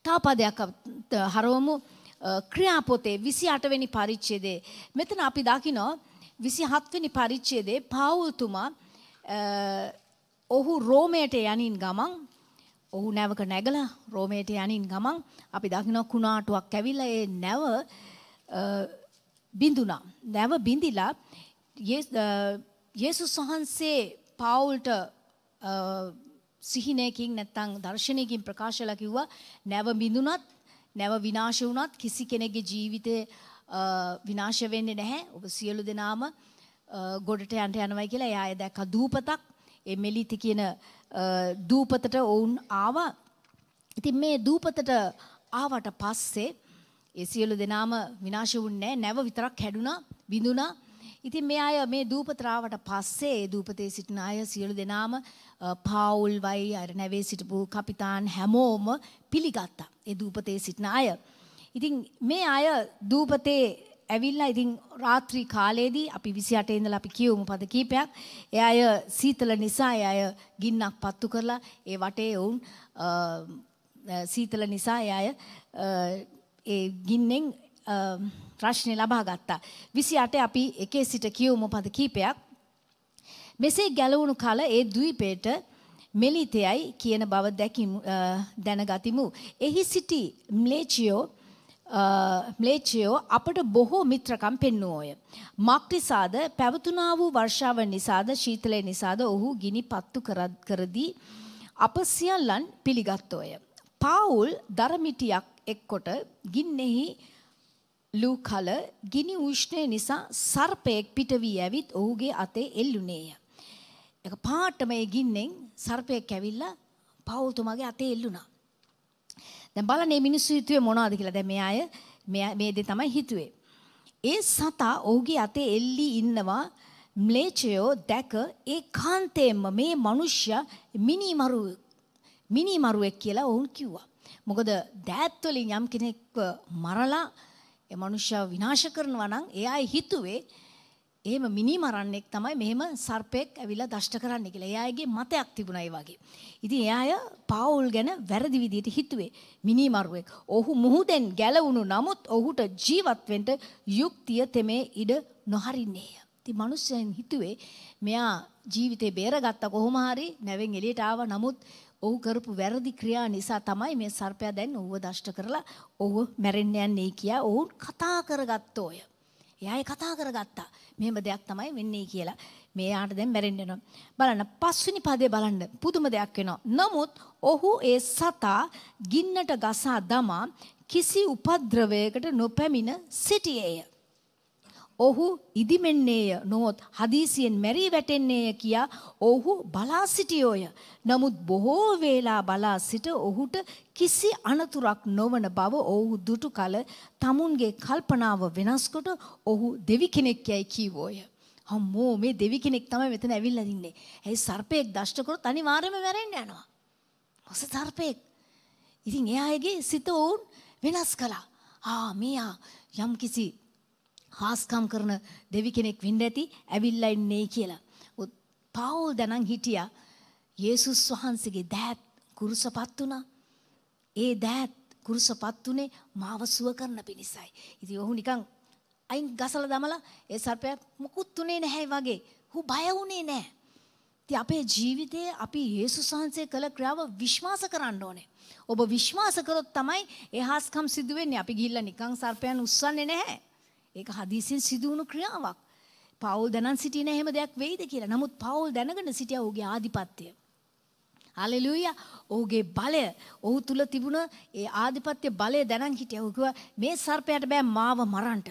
තව පදයක් හරවමු ක්‍රියාපොතේ 28 වෙනි පරිච්ඡේදයේ මෙතන අපි දකිනවා 27 වෙනි පරිච්ඡේදයේ පාවුල්තුමා ඔහු රෝමයට යනින් ගමන් ඔහු නැවක නැගලා රෝමයට යනින් ගමන් අපි දකින්න කුණාටුවක් ඇවිල්ලා ඒ නැව බිඳුනා. නැව බිඳිලා යේසුස් වහන්සේ පාවුල්ට සිහිනයකින් නැත්තම් දර්ශනයකින් ප්‍රකාශලා කිව්වා නැව බිඳුනත් නැව විනාශ වුණත් කිසි කෙනෙක්ගේ ජීවිතේ විනාශ වෙන්නේ නැහැ. ඔබ සියලු දෙනාම ගොඩට යන්න යනවයි කියලා එයා දැක්ක දූපතක්. ඒ මෙලිති කියන දූපතට ඔවුන් ආවා. ඉතින් මේ දූපතට ආවට පස්සේ ඒ සියලු දෙනාම විනාශ වුණේ නැව විතරක් හැදුනා, බිඳුනා. ඉතින් මේ අය මේ දූපතරාවට පස්සේ ඒ දූපතේ සිටින අය සියලු දෙනාම පාවුල් වයි අර නැවේ සිටපු කපිතාන් හැමෝම පිළිගත්තා. ඒ දූපතේ සිටින අය. ඉතින් මේ අය දූපතේ ඇවිල්ලා ඉතින් රාත්‍රී කාලයේදී අපි 28 ඉඳලා අපි කියවමු පද කීපයක්. ඒ අය සීතල නිසා ඒ අය ගින්නක් පත්තු කරලා ඒ වටේ වුන් සීතල නිසා ඒ අය ඒ ගින්නෙන් ප්‍රශ්නේ ලබා ගත්තා. 28 අපි එකේ සිට කියවමු පද කීපයක්. මෙසේ ගැලවුණු කල ඒ ද්වීපයට මෙලිතයයි කියන බව දැකිමු දැනගතිමු. එහි සිටි ම්ලේචියෝ ම්ලේචයෝ අපට බොහෝ මිත්‍රකම් පෙන්නුවෝය. මක්නිසාද පැවතුනා වූ වර්ෂාව නිසාද ශීතලය නිසාද ඔහු ගිනි පත්තු කරදී අප සියල්ලන් පිළිගත්තෝය. පාවුල් දරමිටියක් එක්කොට ගින්නෙහි ලූ කල ගිනි උෂ්ණය නිසා සර්පයෙක් පිට වී ඇවිත් ඔහුගේ අතේ එල්ලුනේය. එක පාටම ඒ ගින්නෙන් සර්පයෙක් ඇවිල්ලා පවුල්තුමාගේ අතේ එල්ලුණා. දැන් බලන්න මේ මිනිස්සු හිතුවේ මොනවද කියලා. දැන් මේ අය මේ දේ තමයි හිතුවේ. ඒ සතා ඔහුගේ අතේ එල්ලී ඉන්නවා ම්ලේචයෝ දැක ඒ කාන්තේම මේ මිනිස්සයා මිනිමරු මිනිමරුවෙක් කියලා ඔවුන් කිව්වා. මොකද දෑත් වලින් යම් කෙනෙක්ව මරලා ඒ මනුෂ්‍යව විනාශ කරනවා නම් එයා හිතුවේ එහෙම මිනි මරන්නෙක් තමයි මෙහෙම සර්පෙක් ඇවිල්ලා දෂ්ට කරන්න කියලා. එයාගේ මතයක් තිබුණා ඒ වගේ. ඉතින් එයාය පාවුල් ගැන වැරදි විදිහට හිතුවේ මිනි මරුවෙක්. ඔහු මුහුදෙන් ගැලවුණු නමුත් ඔහුට ජීවත් වෙන්න යුක්තිය තෙමේ ඉඩ නොහරින්නේය. ඉතින් මිනිස්සෙන් හිතුවේ මෙයා ජීවිතේ බේරගත්ත කොහොම හරි නැවෙන් එළියට ආවා නමුත් ඔහු කරපු වැරදි ක්‍රියා නිසා තමයි මේ සර්පයා දැන් ඔහුව දෂ්ට කරලා ඔහුව මැරෙන්න යන්නේ කියා ඔවුන් කතා කරගත්තෝය. එයා කතා කරගත්තා. මෙහෙම දෙයක් තමයි වෙන්නේ කියලා. මෙයාට දැන් මැරෙන්න යනවා. බලන්න පස්වෙනි පදේ බලන්න පුදුම දෙයක් වෙනවා. නමුත් ඔහු ඒ සතා ගින්නට ගසා දමා කිසි උපද්‍රවයකට නොපැමිණ සිටියේය. ඔහු ඉදිමෙන්නේය නොහොත් හදීසියෙන් මැරී වැටෙන්නේය කියා ඔහු බලා සිටියෝය. නමුත් බොහෝ වේලා බලා සිට ඔහුට කිසි අනතුරක් නොවන බව ඔහු දුටු කල තමුන්ගේ කල්පනාව වෙනස්කොට ඔහු දෙවි කෙනෙක් යයි කීවෝය. අම්මෝ මේ දෙවි කෙනෙක් තමයි මෙතන ඇවිල්ලා ඉන්නේ. ඇයි සර්පයෙක් දෂ්ට කරොත් අනිවාර්යයෙන්ම මැරෙන්න යනවා. මොස සර්පයෙක්. ඉතින් එයාගේ සිත උන් වෙනස් කළා. ආ මියා යම් කිසි හාස්කම් කරන දෙවි කෙනෙක් වෙන්න ඇති ඇවිල්ලා ඉන්නේ කියලා. පාවුල් දැනන් හිටියා යේසුස් වහන්සේගේ දෑත් කුරුසපත් වුණා. ඒ දෑත් කුරුසපත් උනේ මාව සුව කරන පිණිසයි. ඉතින් ඔහු නිකන් අයින් ගසලා දමලා ඒ සර්පයා මුකුත් උනේ නැහැ වගේ. හු බය වුණේ නැහැ. ඉතින් අපේ ජීවිතයේ අපි යේසුස් වහන්සේ කළ ක්‍රියාව විශ්වාස කරන්න ඕනේ. ඔබ විශ්වාස කරොත් තමයි ඒ හාස්කම් සිදු වෙන්නේ. අපි ගිහිල්ලා නිකන් සර්පයන් උස්සන්නේ නැහැ. ඒක හදිසියෙන් සිදු වුණු ක්‍රියාවක්. පවුල් දැනන් සිටින එහෙම දෙයක් වෙයිද කියලා. නමුත් පවුල් දැනගෙන සිටියා ඔහුගේ ආධිපත්‍යය. හලෙලූයා. ඔහුගේ බලය, ඔහු තුල තිබුණ ඒ ආධිපත්‍ය බලය දැනන් හිටියා. ඔහු කිව්වා මේ සර්පයාට බෑ මාව මරන්න.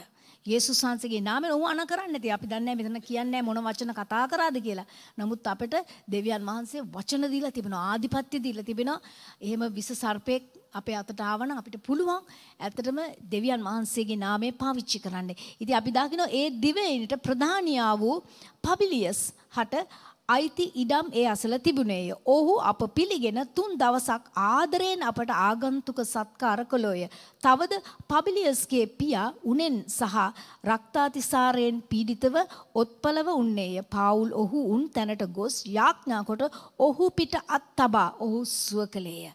යේසුස් වහන්සේගේ නාමයෙන් ඔහු අණ කරන්නේ නැති. අපි දන්නේ නැහැ මෙතන කියන්නේ මොන වචන කතා කරාද කියලා. නමුත් අපිට දෙවියන් වහන්සේ වචන දීලා තිබෙනවා. ආධිපත්‍ය දීලා තිබෙනවා. එහෙම විස සර්පෙක් අපේ අතට ආවන අපිට පුළුවන් ඇත්තටම දෙවියන් වහන්සේගේ නාමය පාවිච්චි කරන්න. ඉතින් අපි දකින්න ඒ දිවයිනට ප්‍රධානියා වූ පබිලියස් හට අයිති ඉඩම් ඒ අසල තිබුණේය. ඔහු අප පිළිගෙන තුන් දවසක් ආදරයෙන් අපට ආගන්තුක සත්කාර කළෝය. තවද පබිලියස්ගේ පියා උනෙන් සහ රක්තාතිසාරයෙන් පීඩිතව ඔත්පලව උන්නේය. පවුල් ඔහු උන් තැනට ගොස් යාඥා කොට ඔහු පිට අත් තබා ඔහු සුව කළේය.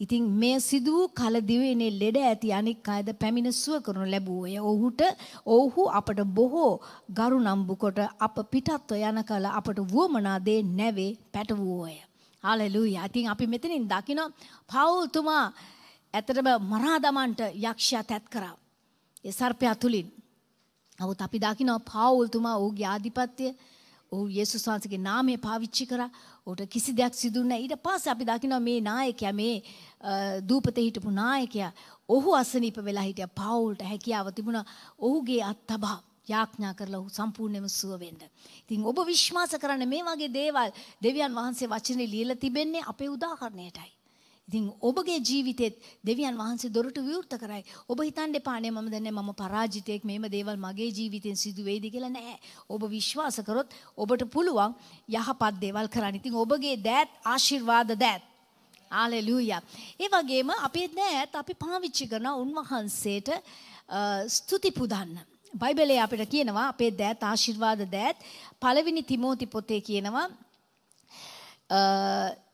ඉතින් මේ සිදු වූ කල දිවයිනේ ලෙඩ ඇති අනෙක් අයද පැමිණ සුව කරනු ලැබුවෝය. ඔහුට ඔව්හු අපට බොහෝ ගරු නම්බු කොට අප පිටත්ව යන කල අපට වුවමනා දේ නැවේ පැටවුවෝය. හalleluya. ඉතින් අපි මෙතනින් දකින පවුල් තුමා ඇත්තටම මරා දමන්ට යක්ෂයා තැත් කරා. ඒ සර්පයා තුලින්. නමුත් අපි දකිනවා පවුල් තුමා ඔහුගේ ආධිපත්‍ය ඔහු යේසුස් වහන්සේගේ නාමය පාවිච්චි කරා. ඔහුට කිසි දෙයක් සිදු නැහැ. ඊට පස්සේ අපි දකිනවා මේ නායකයා මේ දූපතේ හිටපු නායකයා ඔහු අසනීප වෙලා හිටියා. පවුල්ට හැකියාව තිබුණා. ඔහුගේ අත් තබා යාඥා කරලා ඔහු සම්පූර්ණයෙන්ම සුව වෙන්න. ඉතින් ඔබ විශ්වාස කරන්න මේ වගේ දේවල් දෙවියන් වහන්සේ වචනේ ලියලා තිබෙන්නේ අපේ උදාහරණයටයි. ඉතින් ඔබගේ ජීවිතෙත් දෙවියන් වහන්සේ දොරට විවෘත කරයි. ඔබ හිතන්න එපානේ මම දන්නේ මම පරාජිතයෙක් මේම දේවල් මගේ ජීවිතෙන් සිදු වෙයිද කියලා නෑ. ඔබ විශ්වාස කරොත් ඔබට පුළුවන් යහපත් දේවල් කරන්න. ඉතින් ඔබගේ දෑත් ආශිර්වාද දෑත්. ආලෙලූයා. ඒ වගේම අපේ දෑත් අපි පාවිච්චි කරන උන්වහන්සේට ස්තුති පුදන්න. බයිබලයේ අපිට කියනවා අපේ දෑත් ආශිර්වාද දෑත් පළවෙනි තිමෝති පොතේ කියනවා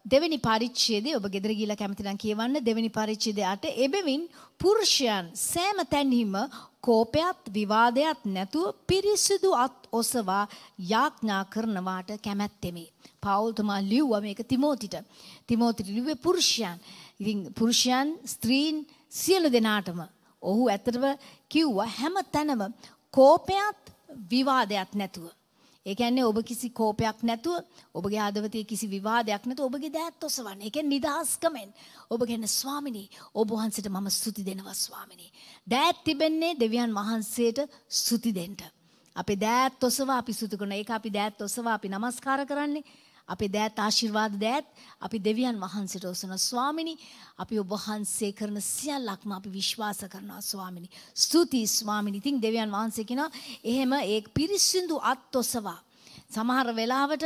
දෙවැනි පරිච්ඡේදය ඔබ ගෙදර ගිහිල්ලා කැමති නම් කියවන්න දෙවැනි පරිච්ඡේදය අට එබැවින් පුරුෂයන් සෑම තැන්හිම කෝපයත් විවාදයක් නැතුව පිරිසිදු අත් ඔසවා යාඥා කරනවාට කැමැත්තෙමි. පවුල් තුමා ලිව්වා මේක තිමෝතිට. තිමෝතිට ලිව්වේ පුරුෂයන්. ඉතින් පුරුෂයන් ස්ත්‍රීන් සියලු දෙනාටම ඔහු ඇත්තටම කිව්වා හැම තැනම කෝපයත් විවාදයක් නැතුව ඒ කියන්නේ ඔබ කිසි කෝපයක් නැතුව ඔබගේ හදවතේ කිසි විවාදයක් නැතුව ඔබගේ දෑත් ඔසවන්න. ඒ කියන්නේ නිදහස්කමෙන් ඔබ කියන ස්වාමිනී ඔබ වහන්සේට මම ස්තුති දෙනවා ස්වාමිනී. දෑත් තිබෙන්නේ දෙවියන් වහන්සේට ස්තුති දෙන්න. අපේ දෑත් ඔසවා අපි ස්තුති කරන ඒක අපි දෑත් ඔසවා අපි নমස්කාර කරන්නේ. අපේ දෑත් ආශිර්වාද දෑත් අපි දෙවියන් වහන්සේට ඔසන ස්වාමිනී. අපි ඔබ වහන්සේ කරන සියල්ලක්ම අපි විශ්වාස කරනවා ස්වාමිනී. ස්තුතියි ස්වාමිනී. ඉතින් දෙවියන් වහන්සේ කියනවා එහෙම ඒ පිරිසිදු අත් ඔසවා. සමහර වෙලාවට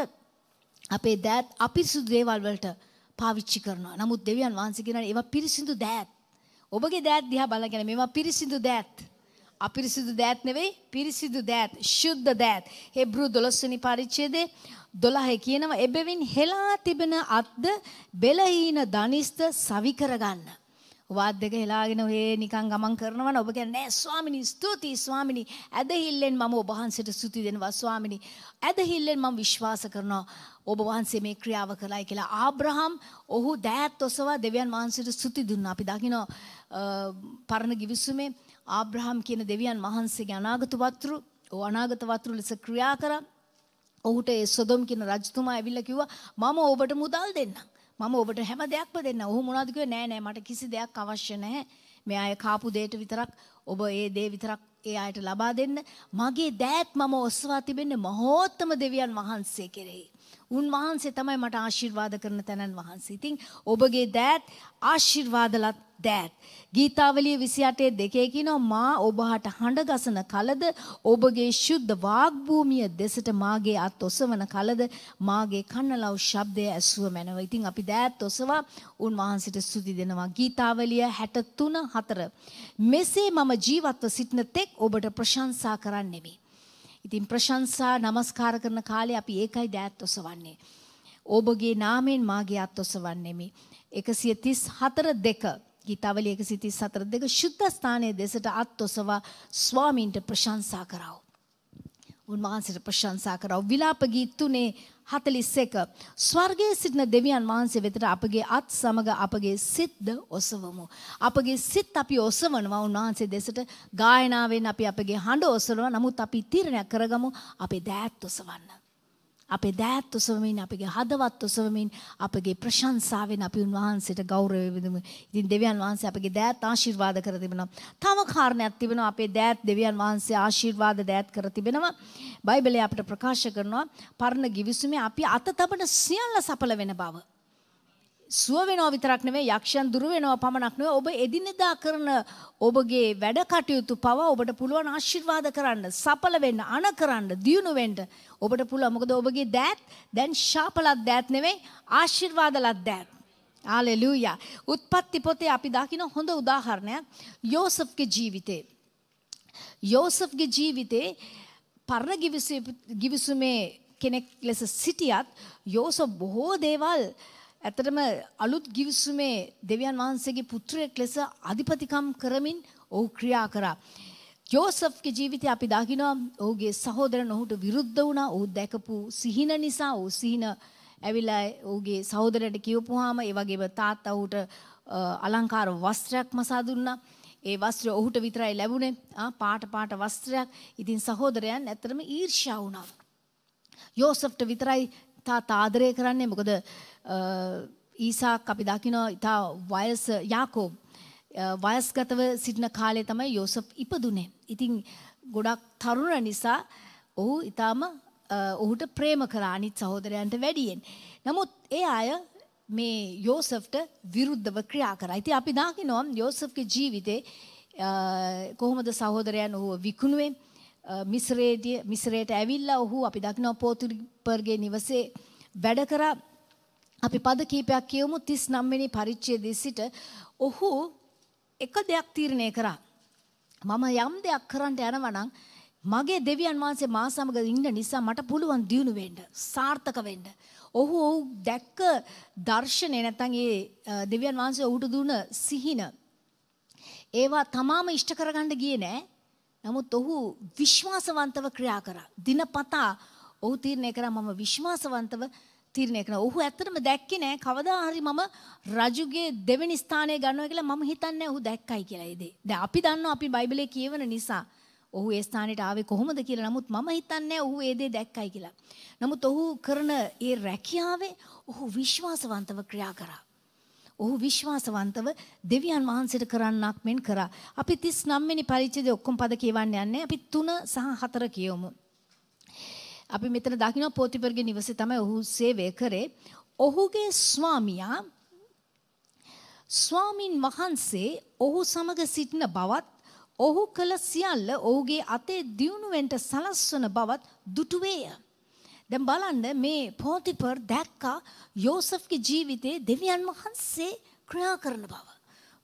අපේ දෑත් අපිරිසුදු දේවල් වලට පාවිච්චි කරනවා. නමුත් දෙවියන් වහන්සේ කියනවා ඒවා පිරිසිදු දෑත්. ඔබගේ දෑත් දිහා බලගෙන මේවා පිරිසිදු දෑත්. අපිරිසිදු දෑත් නෙවෙයි පිරිසිදු දෑත්. ශුද්ධ දෑත්. හෙබ්‍රු 12 වෙනි පරිච්ඡේදයේ 12 කියනවා එබැවින් හෙලා තිබෙන අත්ද බෙලහීන දනිස්ත සවි කරගන්න. වාත් දෙක හෙලාගෙන ඔය නිකන් ගමන් කරනවා ඔබ කියන්නේ නෑ ස්වාමිනී ස්තුතියි ස්වාමිනී. ඇදහිල්ලෙන් මම ඔබ වහන්සේට ස්තුති දෙනවා ස්වාමිනී. ඇදහිල්ලෙන් මම විශ්වාස කරනවා. ඔබ වහන්සේ මේ ක්‍රියාව කළයි කියලා. ආබ්‍රහම් ඔහු දෑත් ඔසවා දෙවියන් වහන්සේට ස්තුති දුන්නා. අපි දකිනවා පරණ givisumේ ආබ්‍රහම් කියන දෙවියන් වහන්සේගේ අනාගත වතුරු අනාගත වතුරු ලෙස ක්‍රියා කරා. ඔහුට ඒ සොදොම් කියන රජතුමා ඇවිල්ලා කිව්වා මම ඔබට මුදල් දෙන්නම්. මම ඔබට හැම දෙයක්ම දෙන්නම්. ඔහු මොනවද කිව්වේ නෑ නෑ මට කිසි දෙයක් අවශ්‍ය නැහැ. මේ අය කාපු දෙයට විතරක් ඔබ ඒ දේ විතරක් ඒ අයට ලබා දෙන්න. මගේ දෑත් මම ඔස්වා තිබෙන්නේ මහෝත්තම දෙවියන් වහන්සේ කෙරෙහි. උන්වහන්සේ තමයි මට ආශිර්වාද කරන තැනන් වහන්සේ. ඉතින් ඔබගේ දෑත් ආශිර්වාදලත් දෑත්. ගීතාවලිය 28 දෙකේ කියනවා මා ඔබහට හඬ ගසන කලද ඔබගේ ශුද්ධ වාග්භූමිය දෙසට මාගේ අත් ඔසවන කලද මාගේ කන්නලව් ශබ්දය ඇසුව මැනව. ඉතින් අපි දෑත් ඔසවා උන්වහන්සේට ස්තුති දෙනවා. ගීතාවලිය 63 4. මෙසේ මම ජීවත්ව සිටින තෙක් ඔබට ප්‍රශංසා කරන්නෙමි. ඉතින් ප්‍රශංසා නමස්කාර කරන කාලේ අපි ඒකයි දෑත් ඔසවන්නේ. ඔබගේ නාමයෙන් මාගේ අත් ඔසවන්නෙමි. 134 දෙක ගීතාවලිය 134 දෙක ශුද්ධ ස්ථානයේ දෙසට අත් ඔසවා ස්වාමීන්ට ප්‍රශංසා කරව. උන්වහන්සේට ප්‍රශංසා කරව. විලාප ගීත තුනේ 41 ස්වර්ගයේ සිටින දෙවියන් වහන්සේ වෙතට අපගේ අත් සමග අපගේ සිත්ද ඔසවමු. අපගේ සිත් අපි ඔසවනවා උන්වහන්සේ දෙසට ගායනාවෙන් අපි අපගේ හඬ ඔසවනවා. නමුත් අපි තීරණයක් කරගමු අපේ දෑත් ඔසවන්න. අපේ දෑත් ඔසවමින් අපගේ හදවත් ඔසවමින් අපගේ ප්‍රශංසාවෙන් අපි උන්වහන්සේට ගෞරවය විදමු. ඉතින් දෙවියන් වහන්සේ අපගේ දෑත් ආශිර්වාද කර තිබෙනවා. තව කාරණයක් තිබෙනවා අපේ දෑත් දෙවියන් වහන්සේ ආශිර්වාද දෑත් කර තිබෙනවා. බයිබලයේ අපිට ප්‍රකාශ කරනවා පරණ givisumේ අපි අත තබන සියල්ල සඵල වෙන බව. සුව වෙනවා විතරක් නෙවෙයි යක්ෂයන් දුරු වෙනවා පමණක් නෙවෙයි ඔබ එදිනෙදා කරන ඔබගේ වැඩ කටයුතු පවා ඔබට පුළුවන් ආශිර්වාද කරන්න සඵල වෙන්න අන කරන්න දියුණු වෙන්න. ඔබට පුළුවන්. මොකද ඔබගේ දෑත් දැන් ශාපලත් දෑත් නෙවෙයි ආශිර්වාදලත් දෑත්. හalleluya උත්පත්ති පොතේ අපි දකින හොඳ උදාහරණයක්. යෝසෆ්ගේ ජීවිතේ. යෝසෆ්ගේ ජීවිතේ පරණ givisumේ කෙනෙක් ලෙස සිටියත් යෝසෆ් බොහෝ දේවල් ඇත්තටම අලුත් ගිවිසුමේ දෙවියන් වහන්සේගේ පුත්‍රයෙක් ලෙස අධිපතිකම් කරමින් ඔහු ක්‍රියා කරා. යෝසෆ්ගේ ජීවිතය අපි දකිනවා ඔහුගේ සහෝදරන් ඔහුට විරුද්ධ වුණා. ඔහු දැකපු සිහින නිසා ඔහු සිහින ඇවිල්ලා ඔහුගේ සහෝදරට කියවපුවාම ඒ වගේම තාත්තා ඔහුට අලංකාර වස්ත්‍රයක් මසා දුන්නා. ඒ වස්ත්‍රය ඔහුට විතරයි ලැබුණේ. ආ පාට පාට වස්ත්‍රයක්. ඉතින් සහෝදරයන් ඇත්තටම ඊර්ෂ්‍යා වුණා. යෝසෆ්ට විතරයි තාත්තා ආදරය කරන්නේ. මොකද ඊසාක් අපි දකිනවා ඉතා වයස යාකෝබ් වයස්ගතව සිටින කාලේ තමයි යෝසප් ඉපදුනේ. ඉතින් ගොඩක් තරුණ නිසා ඔහු ඊටාම ඔහුට ප්‍රේම කරා අනිත් සහෝදරයන්ට වැඩියෙන්. නමුත් ඒ අය මේ යෝසෆ්ට විරුද්ධව ක්‍රියා කරා. ඉතින් අපි දකිනවා යෝසෆ්ගේ ජීවිතේ කොහොමද සහෝදරයන් ඔහුව විකුණුවේ? මිස්රේට මිස්රේට ඇවිල්ලා ඔහු අපි දකිනවා පෝතුරිපර්ගේ නිවසේ වැඩ කරා. අපි පද කීපයක් කියවමු 39 වෙනි පරිච්ඡේදයේ සිට ඔහු එක දෙයක් තීරණය කරා. මම යම් දෙයක් කරන්න යනවා නම් මගේ දෙවියන් වහන්සේ මා සමග ඉන්න නිසා මට පුළුවන් දියුණු වෙන්න, සාර්ථක වෙන්න. ඔහු ඔහු දැක්ක දර්ශනේ නැත්නම් ඒ දෙවියන් වහන්සේ ඔහුට දුන්න සිහින ඒවා තමාම ඉෂ්ට කරගන්න ගියේ නෑ. නමුත් ඔහු විශ්වාසවන්තව ක්‍රියා කරා. දිනපතා ඔහු තීරණය කරා මම විශ්වාසවන්තව තීරණය කරනවා. ඔහු ඇත්තටම දැක්කේ නෑ කවදා හරි මම රජුගේ දෙවෙනි ස්ථානය ගන්නවා කියලා මම හිතන්නේ ඔහු දැක්කයි කියලා ඒ දේ. දැන් අපි දන්නවා අපි බයිබලයේ කියවන නිසා ඔහු ඒ ස්ථානෙට ආවේ කොහොමද කියලා. නමුත් මම හිතන්නේ ඔහු ඒ දේ දැක්කයි කියලා. නමුත් ඔහු කරන ඒ රැකියාවේ ඔහු විශ්වාසවන්තව ක්‍රියා කරා. ඔහු විශ්වාසවන්තව දෙවියන් වහන්සේට කරන්නක් මෙන් කරා. අපි 39 වෙනි පරිච්ඡේදයේ ඔක්කොම පද කියවන්න යන්නේ. අපි 3 සහ 4 කියවමු. අපි මෙතන දකින්න පොතිපර්ගේ නිවසේ තමයි ඔහු සේවය කරේ. ඔහුගේ ස්වාමියා ස්වාමින් වහන්සේ ඔහු සමග සිටින බවත් ඔහු කළ සියල්ල ඔහුගේ අතේ දියුණුවෙන්ට සලස්වන බවත් දුටුවේය. දැන් බලන්න මේ පොතිපර් දැක්කා යෝසෆ්ගේ ජීවිතේ දෙවියන් වහන්සේ ක්‍රියා කරන බව.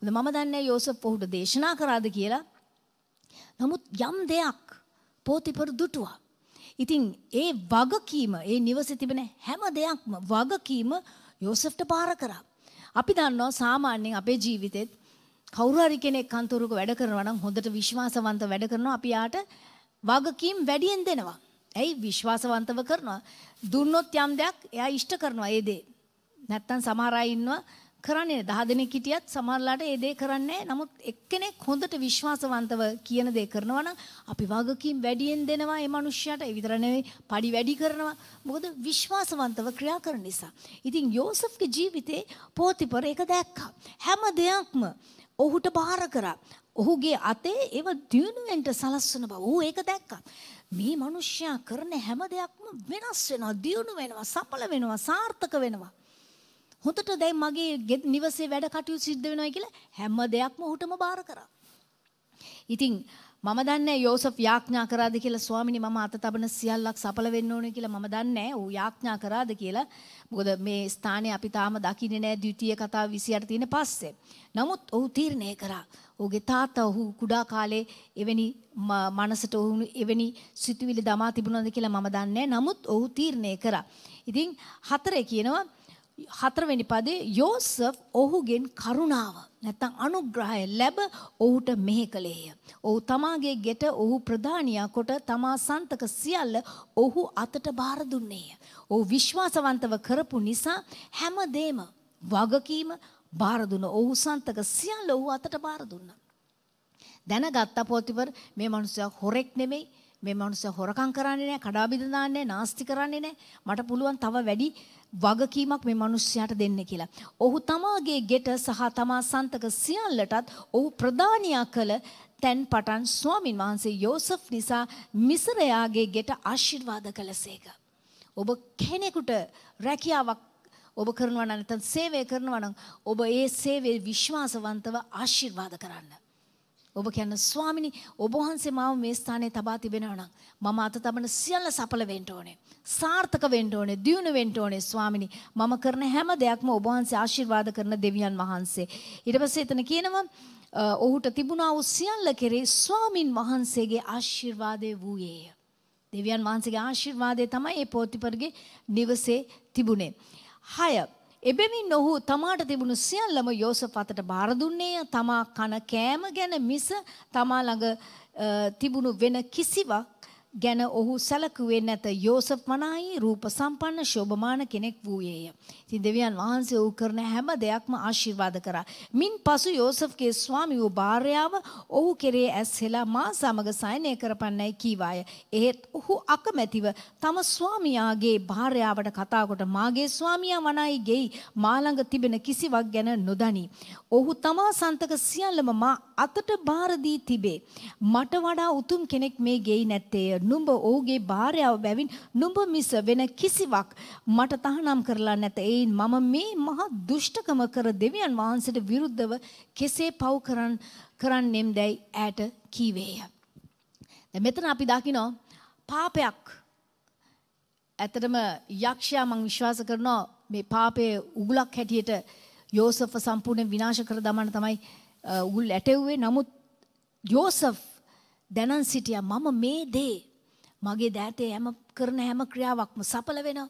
මම දන්නේ යෝසෆ් ඔහුට දේශනා කරාද කියලා. නමුත් යම් දෙයක් පොතිපර් දුටුවා. ඉතින් ඒ වගකීම ඒ නිවසේ තිබෙන හැම දෙයක්ම වගකීම යෝසෙෆ්ට පාර කරා. අපි දන්නවා සාමාන්‍යයෙන් අපේ ජීවිතෙත් කවුරු හරි කෙනෙක් කන්තරුවක වැඩ කරනවා නම් හොඳට විශ්වාසවන්ත වැඩ කරනවා අපි යාට වගකීම් වැඩියෙන් දෙනවා. ඇයි විශ්වාසවන්තව කරනවා. දුන්නොත් යම් දෙයක් එයා ඉෂ්ට කරනවා ඒ දේ. නැත්තම් සමහර අය ඉන්නවා කරන්නේ දහ දෙනෙක් හිටියත් සමහරලාට ඒ දේ කරන්නේ නමුත් එක්කෙනෙක් හොඳට විශ්වාසවන්තව කියන දේ කරනවා නම් අපි වගකීම් වැඩියෙන් දෙනවා ඒ මනුස්සයාට ඒ විතර නෙවෙයි පඩි වැඩි කරනවා. මොකද විශ්වාසවන්තව ක්‍රියා කරන නිසා. ඉතින් යෝසෆ්ගේ ජීවිතේ පෝතිපර ඒක දැක්කා. හැම දෙයක්ම ඔහුට බාර කරා. ඔහුගේ අතේ ඒව දියුණුවෙන්ට සලස්වන බව. ඔහු ඒක දැක්කා. මේ මනුෂ්‍යයා කරන හැම දෙයක්ම වෙනස් වෙනවා දියුණු වෙනවා සඵල වෙනවා සාර්ථක වෙනවා. හොඳට දැන් මගේ නිවසේ වැඩ කටයුතු සිද්ධ වෙනවා කියලා හැම දෙයක්ම ඔහුටම බාර කරා. ඉතින් මම දන්නේ යෝසෆ් යාඥා කරාද කියලා ස්වාමිනී මම අත තබන සියල්ලක් සඵල වෙන්න ඕනේ කියලා මම දන්නේ ඌ යාඥා කරාද කියලා. මොකද මේ ස්ථානේ අපි තාම දකින්නේ නැහැ ද්විතීය කතාව 28 තියෙන පස්සේ. නමුත් ඔහු තීරණය කරා. ඔහුගේ තාත්තා ඔහු කුඩා කාලේ එවැනි මනසට ඔහු එවැනි සිතුවිලි දමා තිබුණාද කියලා මම දන්නේ නමුත් ඔහු තීරණය කරා. ඉතින් හතරේ කියනවා හතරවෙනි පදේ යෝසෆ් ඔහුගෙන් කරුණාව නැත්තම් අනුග්‍රහය ලැබ ඔහුට මෙහෙ කළේය. ඔහු තමාගේ ගෙට ඔහු ප්‍රධානියා කොට තමා සන්තක සියල්ල ඔහු අතට බාර දුන්නේය. ඔහු විශ්වාසවන්තව කරපු නිසා හැමදේම වගකීම බාර දුන්න. ඔහු සන්තක සියල්ල ඔහු අතට බාර දුන්නා. දැනගත්ත පොතිවර් මේ මනුස්සයා හොරෙක් නෙමෙයි මේ මනුස්සයා හොරකම් කරන්නේ නැහැ, කඩාබිඳ දාන්නේ නැහැ, නාස්ති කරන්නේ නැහැ. මට පුළුවන් තව වැඩි වගකීමක් මේ මිනිස්යාට දෙන්න කියලා. ඔහු තමාගේ ගෙට සහ තමා සන්තක සියල්ලටත් ඔහු ප්‍රදානියා කළ තැන් පටන් ස්වාමින් වහන්සේ යෝසෆ් නිසා මිසරයාගේ ගෙට ආශිර්වාද කළසේක. ඔබ කෙනෙකුට රැකියාවක් ඔබ කරනවා නම් නැත්නම් සේවය කරනවා නම් ඔබ ඒ සේවයේ විශ්වාසවන්තව ආශිර්වාද කරන්න. ඔබ කියන්න ස්වාමිනි ඔබ වහන්සේ මාව මේ ස්ථානයේ තබා තිබෙනවා නම් මම අත තබන සියල්ල සඵල වෙන්න ඕනේ. සාර්ථක වෙන්න ඕනේ, දියුණු වෙන්න ඕනේ ස්වාමිනි. මම කරන හැම දෙයක්ම ඔබ වහන්සේ ආශිර්වාද කරන දෙවියන් වහන්සේ. ඊට පස්සේ එතන කියනවා ඔහුට තිබුණා වූ සියල්ල කෙරේ ස්වාමින් වහන්සේගේ ආශිර්වාදය වූයේය. දෙවියන් වහන්සේගේ ආශිර්වාදය තමයි ඒ පොතිපර්ගේ නිවසේ තිබුණේ. 6 එබැවින් ඔහු තමාට තිබුණු සියල්ලම යෝසප් අතට බාර දුන්නේය. තමා කන කෑම ගැන මිස තමා ළඟ තිබුණු වෙන කිසිවක් ගැන ඔහු සැලකුවේ නැත යෝසප් වනායි රූප සම්පන්න ශෝභමාන කෙනෙක් වූයේය. ඉතින් දෙවියන් වහන්සේ ඌ කරන හැම දෙයක්ම ආශිර්වාද කරා. මින් පසු යෝසෆ්ගේ ස්වාමි වූ භාර්යාව ඔහු කෙරේ ඇස් හෙලා මා සමග සයනය කරපන්නයි කීවාය. එහෙත් ඔහු අකමැතිව තම ස්වාමියාගේ භාර්යාවට කතා කොට මාගේ ස්වාමියා වනායි ගෙයි මා ළඟ තිබෙන කිසිවක් ගැන නොදනි. ඔහු තමා සන්තක සියල්ලම මා අතට බාර දී තිබේ. මට වඩා උතුම් කෙනෙක් මේ ගෙයි නැත්තේය. නුඹ ඔහුගේ භාර්යාව බැවින් නුඹ මිස වෙන කිසිවක් මට තහනම් කරලා නැත. එයින් මම මේ මහා දුෂ්ටකම කර දෙවියන් වහන්සේට විරුද්ධව කෙසේ පව් කරන් කරන්නෙම් දැයි ඈට කීවේය. දැන් මෙතන අපි දකිනවා පාපයක්. ඇත්තටම යක්ෂයා මම විශ්වාස කරනවා මේ පාපයේ උගුලක් හැටියට යෝසෆ සම්පූර්ණ විනාශ කර දමන්න තමයි උගුල් ඇටෙව්වේ. නමුත් යෝසෆ් දැනන් සිටියා මම මේ දේ මගේ දෑතේ හැම කරන හැම ක්‍රියාවක්ම සඵල වෙනවා.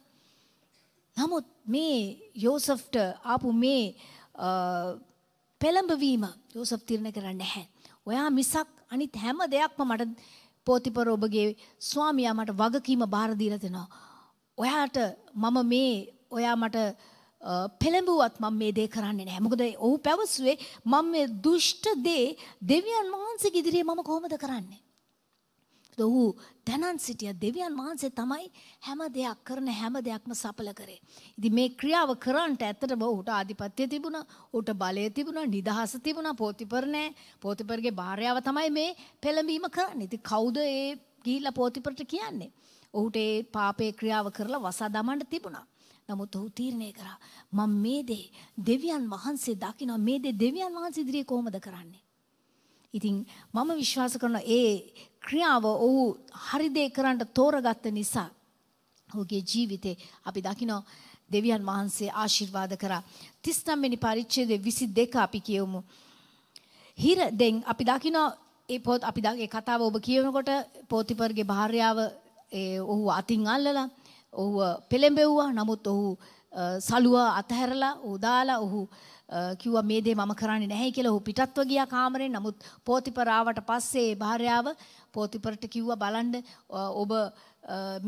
නමුත් මේ යෝසෆ්ට ආපු මේ පෙළඹවීම යෝසෆ් තීරණය කරන්නේ නැහැ. ඔයා මිසක් අනිත් හැම දෙයක්ම මට පෝතිපර ඔබගේ ස්වාමියා මට වගකීම බාර දීලා දෙනවා. ඔයාට මම මේ ඔයා මට පෙළඹුවත් මම මේ දේ කරන්නේ නැහැ. මොකද ඔහු පැවසුවේ මම මේ දුෂ්ට දේ දෙවියන් වහන්සේගේ ඉදිරියේ මම කොහොමද කරන්නේ? ඔහු දැනන් සිටිය දෙවියන් වහන්සේ තමයි හැම දෙයක් කරන හැම දෙයක්ම සඵල කරේ. ඉතින් මේ ක්‍රියාව කරන්නට ඇත්තටම ඔහුට ආධිපත්‍ය තිබුණා, ඔහුට බලය තිබුණා, නිදහස තිබුණා, පෝතිපර නෑ. පෝතිපරගේ භාර්යාව තමයි මේ පෙළඹීම කරන්නේ. ඉතින් කවුද ඒ ගිහිල්ලා පෝතිපරට කියන්නේ? ඔහුට ඒ පාපේ ක්‍රියාව කරලා වසා දමන්න තිබුණා. නමුත් ඔහු තීරණය කරා මම මේ දේ දෙවියන් වහන්සේ දකිනවා මේ දේ දෙවියන් වහන්සේ ඉදිරියේ කොහොමද කරන්නේ? ඉතින් මම විශ්වාස කරන ඒ ක්‍රියාව ඔහු හරි දේ කරන්න තෝරගත්ත නිසා ඔහුගේ ජීවිතේ අපි දකිනවා දෙවියන් වහන්සේ ආශිර්වාද කරා. 39 වෙනි පරිච්ඡේදයේ 22 අපි කියවමු. හිර දැන් අපි දකිනවා ඒ පොත් අපි ඒ කතාව ඔබ කියනකොට පෝතිපර්ගේ භාර්යාව ඒ ඔහු අතින් අල්ලලා ඔහු පෙළඹෙව්වා. නමුත් ඔහු සලුව අතහැරලා ඔහු දාලා ඔහු කිව්වා මේ දේ මම කරන්නේ නැහැ කියලා ඔහු පිටත්ව ගියා කාමරෙන්. නමුත් පෝතිපර ආවට පස්සේ භාර්යාව පෝතිපරට කිව්වා බලන්න ඔබ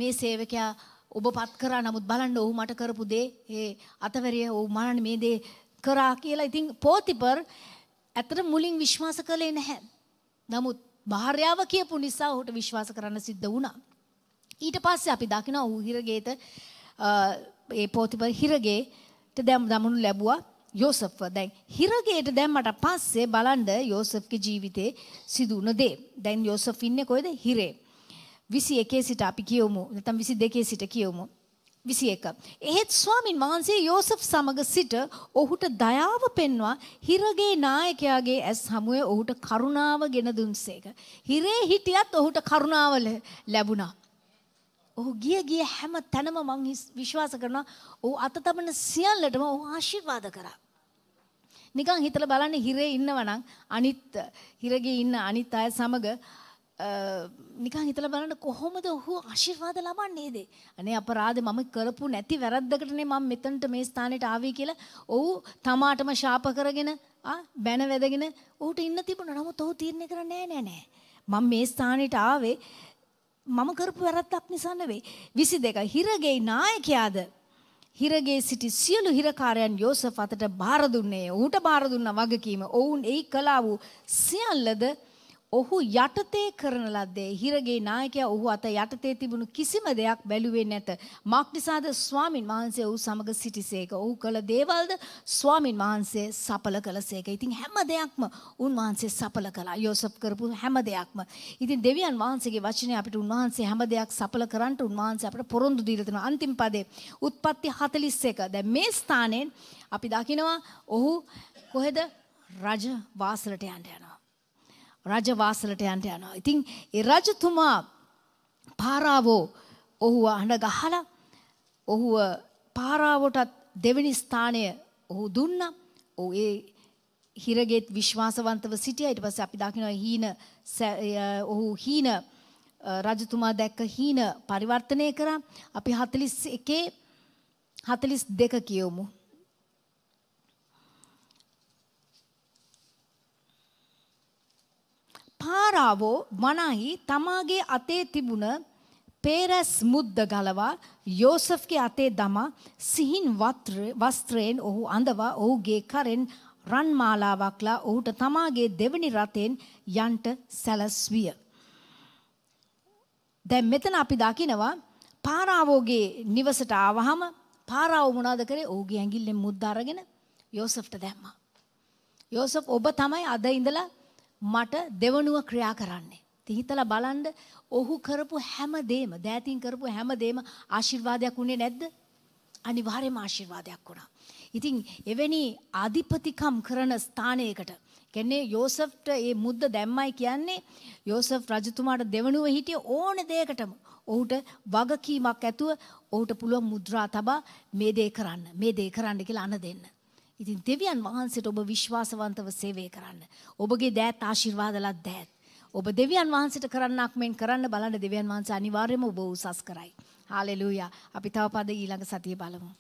මේ සේවකයා ඔබ පත් කරා නමුත් බලන්න ඔහු මට කරපු දේ ඒ අතවැරිය ඔහු මරන්නේ මේ දේ කරා කියලා. ඉතින් පෝතිපර් ඇත්තට මුලින් විශ්වාස කළේ නැහැ. නමුත් භාර්යාව කියපු නිසා ඔහුට විශ්වාස කරන්න සිද්ධ වුණා. ඊට පස්සේ අපි දකිනවා ඌ හිරගේට ඒ පෝතිපර් හිරගේට දැම් දමනු ලැබුවා. යෝසප්ව දැන් හිරගේට දැම්මට පස්සේ බලන්ඩ යෝසප්ගේ ජීවිතේ සිදුවන දේ. දැන් යෝසප් ඉන්නේ කොයිද? හිරේ. 21 සිට අපි කියවමු. නැත්නම් 22 සිට කියවමු. 21. එහෙත් ස්වාමින් වහන්සේ යෝසප් සමග සිට ඔහුට දයාව පෙන්වා හිරගේ නායකයාගේ ඇස් හමුවේ ඔහුට කරුණාව ගෙන දුන්සේක. හිරේ හිටියත් ඔහුට කරුණාව ලැබුණා. ඔහු ගිය ගිය හැම තැනම මං විශ්වාස කරනවා ඔහු අත තබන සියල්ලටම ඔහු ආශිර්වාද කරා. නිකන් හිතලා බලන්න හිරේ ඉන්නවනම් අනිත් හිරගේ ඉන්න අනිත් අය සමග නිකන් හිතලා බලන්න කොහොමද ඔහු ආශිර්වාද ලබන්නේද? අනේ අපරාධේ මම කරපු නැති වැරද්දකටනේ මම මෙතනට මේ ස්ථානෙට ආවේ කියලා ඔහු තමාටම ශාප කරගෙන ආ බැන වැදගෙන ඔහුට ඉන්න තිබුණා. නමුත් ඔහු තීරණය කරන්නේ නෑ නෑ නෑ. මම මේ ස්ථානෙට ආවේ මම කරපු වැරද්දක් නිසා නෙවෙයි. 22 හිරගේ නායකයාද හිරගේ සිටි සියලු හිරකාරයන් යෝසෆ් අතට බාර දුන්නේ. ඌට බාර දුන්නා වගකීම. ඔවුන් එයි කළා වූ සියල්ලද ඔහු යටතේ කරන ලද්දේ හිරගේ නායකයා ඔහු අත යටතේ තිබුණු කිසිම දෙයක් බැලුවේ නැත. මක් නිසාද ස්වාමින් වහන්සේ ඔහු සමග සිටිසේක. ඔහු කළ දේවල්ද ස්වාමින් වහන්සේ සඵල කළසේක. ඉතින් හැම දෙයක්ම උන්වහන්සේ සඵල කළා. යෝසප් කරපු හැම දෙයක්ම. ඉතින් දෙවියන් වහන්සේගේ වචනේ අපිට උන්වහන්සේ හැම දෙයක් සඵල කරන්නට උන්වහන්සේ අපිට පොරොන්දු දීලා තියෙනවා. අන්තිම පදේ උත්පත්ති 41. දැන් මේ ස්ථානයෙන් අපි දකිනවා ඔහු කොහෙද රජ වාසලට යන්න යනවා. රජවාසලට යන්ට යනවා. ඉතින් ඒ රජතුමා පාරාවෝ ඔහුව අඬ ගහලා ඔහුව පාරාවටත් දෙවනි ස්ථානය ඔහු දුන්න. ඔහු ඒ හිරගෙත් විශ්වාසවන්තව සිටියා. ඊට පස්සේ අපි දකිනවා හීන ඔහු හීන රජතුමා දැක්ක හීන පරිවර්තනය කරා. අපි 41 42 කියවමු. පාරාවෝ වනහි තමාගේ අතේ තිබුණ පේරැස් මුද්ද ගලවා යෝසෆ්ගේ අතේ දමා සිහින් වස්ත්‍රයෙන් ඔහු අඳවා ඔහුගේ කරෙන් රන්මාලාවක්ලා ඔහුට තමාගේ දෙවනි රතෙන් යන්ට සැලස්විය. දැන් මෙතන අපි දකිනවා පාරාවෝගේ නිවසට ආවහම පාරාව මොනවද කරේ? ඔහුගේ ඇඟිල්ලෙන් මුද්ද අරගෙන යෝසෆ්ට දැම්මා. යෝසෆ් ඔබ තමයි අද ඉඳලා මට දෙවනුව ක්‍රියා කරන්නේ. හිතලා බලන්න ඔහු කරපු හැම දේම දෑතින් කරපු හැම දේම ආශිර්වාදයක් වුණේ නැද්ද? අනිවාර්යයෙන්ම ආශිර්වාදයක් වුණා. ඉතින් එවැනි ආධිපතිකම් කරන ස්ථානයකට කියන්නේ යෝසෆ්ට මේ මුද්ද දැම්මයි කියන්නේ යෝසෆ් රජතුමාට දෙවනුව හිටිය ඕන දෙයකටම ඔහුට වගකීමක් ඇතුව ඔහුට පුළුවන් මුද්‍රා තබා මේ දේ කරන්න මේ දේ කරන්න කියලා අන දෙන්න. ඉතින් දෙවියන් වහන්සේට ඔබ විශ්වාසවන්තව සේවය කරන්න. ඔබගේ දෑත් ආශිර්වාදලත් දෑත්. ඔබ දෙවියන් වහන්සේට කරන්නක් මෙන් කරන්න බලන්න දෙවියන් වහන්සේ අනිවාර්යයෙන්ම ඔබ උසස් කරයි. හාලෙලූයා. අපි තව පද ඊළඟ සතියේ බලමු.